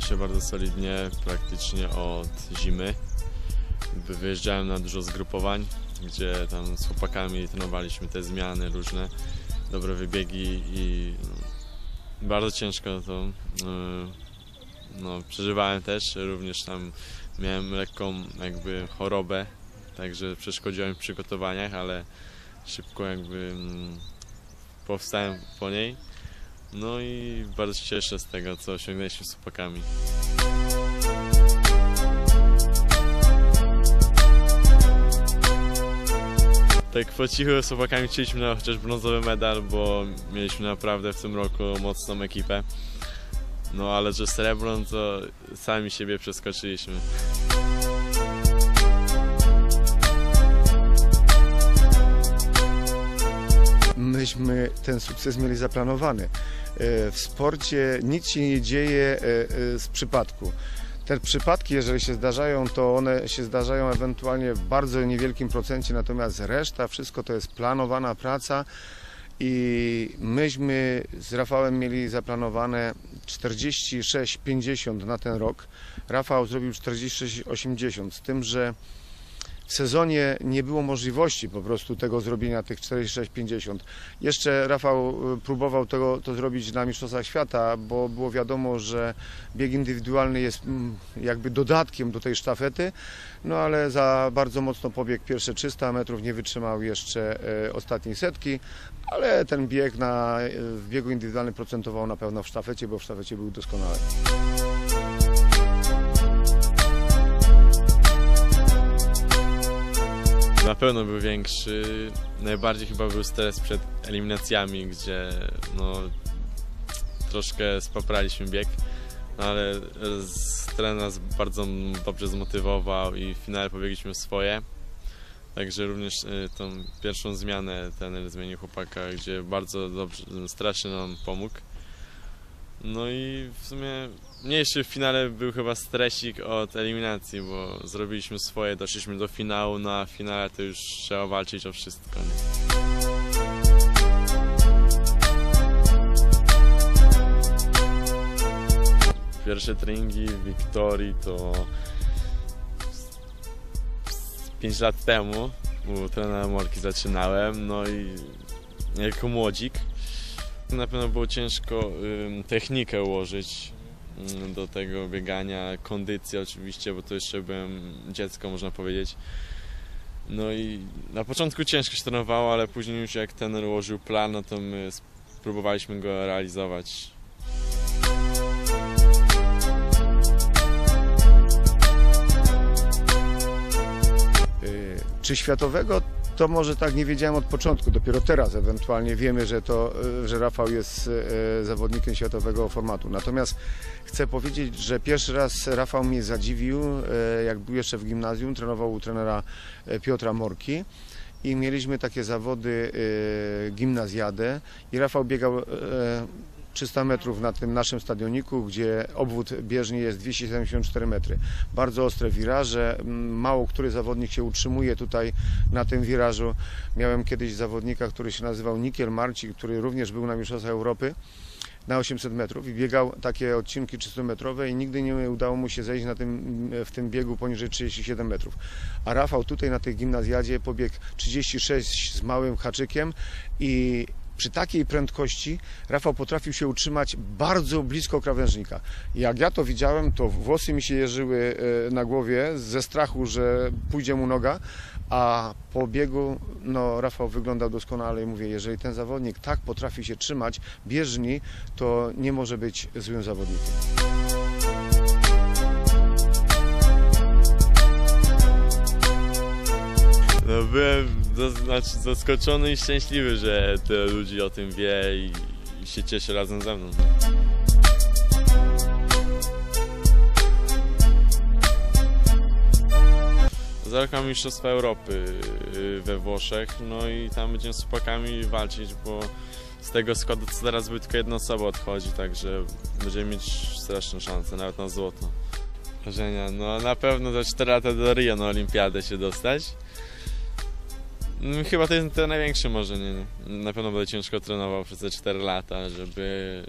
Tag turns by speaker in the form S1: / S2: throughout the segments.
S1: się bardzo solidnie, praktycznie od zimy. Wyjeżdżałem na dużo zgrupowań, gdzie tam z chłopakami trenowaliśmy te zmiany różne, dobre wybiegi i no, bardzo ciężko to yy, no, przeżywałem też. Również tam miałem lekką jakby chorobę, także przeszkodziło mi w przygotowaniach, ale szybko jakby mm, powstałem po niej. No i bardzo się cieszę z tego, co osiągnęliśmy z chłopakami. Tak po cichu z chłopakami chcieliśmy na chociaż brązowy medal, bo mieliśmy naprawdę w tym roku mocną ekipę. No ale że srebro, no to sami siebie przeskoczyliśmy.
S2: Myśmy ten sukces mieli zaplanowany. E, W sporcie nic się nie dzieje e, e, z przypadku. Te przypadki, jeżeli się zdarzają, to one się zdarzają ewentualnie w bardzo niewielkim procencie, natomiast reszta, wszystko to jest planowana praca i myśmy z Rafałem mieli zaplanowane 46-50 na ten rok. Rafał zrobił 46-80, z tym, że sezonie nie było możliwości po prostu tego zrobienia, tych 46-50. Jeszcze Rafał y, próbował tego, to zrobić na Mistrzostwach Świata, bo było wiadomo, że bieg indywidualny jest mm, jakby dodatkiem do tej sztafety, no ale za bardzo mocno pobiegł pierwsze 300 metrów, nie wytrzymał jeszcze e, ostatniej setki, ale ten bieg na, e, w biegu indywidualnym procentował na pewno w sztafecie, bo w sztafecie był doskonały.
S1: Na pewno był większy. Najbardziej chyba był stres przed eliminacjami, gdzie no, troszkę spapraliśmy bieg, no, ale trener nas bardzo dobrze zmotywował i w finale pobiegliśmy swoje. Także również y, tą pierwszą zmianę trener zmienił chłopaka, gdzie bardzo dobrze, strasznie nam pomógł. No i w sumie mniejszy w finale był chyba stresik od eliminacji, bo zrobiliśmy swoje, doszliśmy do finału, no a w finale to już trzeba walczyć o wszystko. Nie? Pierwsze treningi w Wiktorii to 5 lat temu u trenera Morki zaczynałem, no i jako młodzik na pewno było ciężko technikę ułożyć ym, do tego biegania, kondycję oczywiście, bo to jeszcze byłem dziecko, można powiedzieć. No i na początku ciężko się trenowało, ale później już jak ten ułożył plan, no to my spróbowaliśmy go realizować.
S2: Y, Czy światowego, to może tak nie wiedziałem od początku, dopiero teraz ewentualnie wiemy, że, to, y, że Rafał jest y, zawodnikiem światowego formatu. Natomiast chcę powiedzieć, że pierwszy raz Rafał mnie zadziwił, y, jak był jeszcze w gimnazjum, trenował u trenera Piotra Morki i mieliśmy takie zawody gimnazjadę i Rafał biegał 300 metrów na tym naszym stadioniku, gdzie obwód bieżni jest 274 metry. Bardzo ostre wiraże, m, mało który zawodnik się utrzymuje tutaj na tym wirażu. Miałem kiedyś zawodnika, który się nazywał Nikiel Marci, który również był na Mistrzostwach Europy na 800 metrów i biegał takie odcinki 300-metrowe i nigdy nie udało mu się zejść na tym, w tym biegu poniżej 37 metrów. A Rafał tutaj na tej gimnazjadzie pobiegł 36 z małym haczykiem i przy takiej prędkości Rafał potrafił się utrzymać bardzo blisko krawężnika. Jak ja to widziałem, to włosy mi się jeżyły e, na głowie ze strachu, że pójdzie mu noga, a po biegu no, Rafał wyglądał doskonale i mówię, jeżeli ten zawodnik tak potrafi się trzymać bieżni, to nie może być złym zawodnikiem.
S1: No byłem znaczy zaskoczony i szczęśliwy, że tyle ludzi o tym wie i, i się cieszy razem ze mną. Mamy Mistrzostwa Europy y, we Włoszech, no i tam będziemy z chłopakami walczyć, bo z tego składu co teraz by tylko jedna osoba odchodzi, także będziemy mieć straszną szansę, nawet na złoto. Marzenia, no na pewno za 4 lata do Rio na Olimpiadę się dostać. Mm, chyba to jest to największe. Nie? Na pewno będę ciężko trenował przez te 4 lata, żeby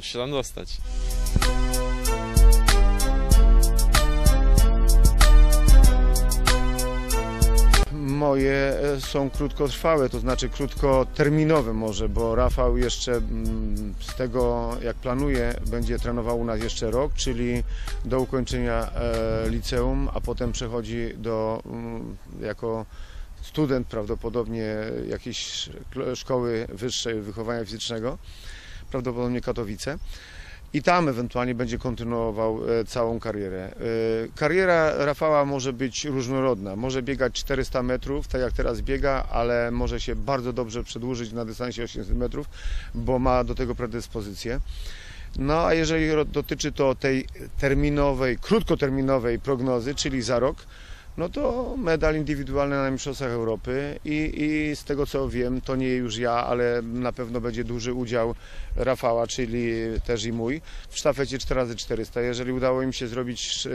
S1: się tam dostać.
S2: Moje e, są krótkotrwałe, to znaczy krótkoterminowe może, bo Rafał jeszcze mm, z tego jak planuje będzie trenował u nas jeszcze rok, czyli do ukończenia e, liceum, a potem przechodzi do mm, jako student prawdopodobnie jakiejś szkoły wyższej wychowania fizycznego, prawdopodobnie Katowice. I tam ewentualnie będzie kontynuował e, całą karierę. E, Kariera Rafała może być różnorodna. Może biegać 400 metrów, tak jak teraz biega, ale może się bardzo dobrze przedłużyć na dystansie 800 metrów, bo ma do tego predyspozycję. No a jeżeli dotyczy to tej terminowej, krótkoterminowej prognozy, czyli za rok, no to medal indywidualny na Mistrzostwach Europy i, i z tego co wiem, to nie już ja, ale na pewno będzie duży udział Rafała, czyli też i mój, w sztafecie 4x400. Jeżeli udało im się zrobić e,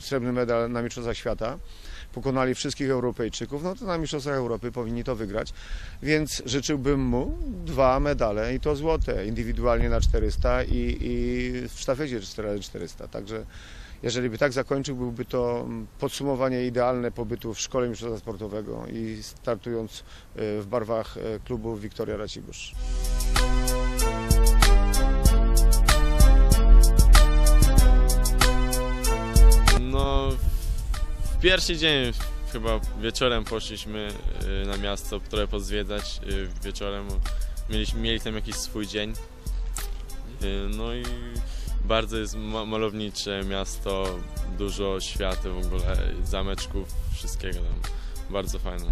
S2: srebrny medal na Mistrzostwach Świata, pokonali wszystkich Europejczyków, no to na Mistrzostwach Europy powinni to wygrać. Więc życzyłbym mu dwa medale i to złote, indywidualnie na 400 i, i w sztafecie 4x400. Także jeżeli by tak zakończył, byłby to mm, podsumowanie idealne pobytu w szkole mistrzostwa sportowego i startując e, w barwach e, klubu Wiktoria Racibórz.
S1: No, w pierwszy dzień chyba wieczorem poszliśmy y, na miasto trochę pozwiedzać. y, Wieczorem mieliśmy, mieli tam jakiś swój dzień. Y, No i bardzo jest ma- malownicze miasto, dużo świateł w ogóle, zameczków, wszystkiego tam. Bardzo fajne.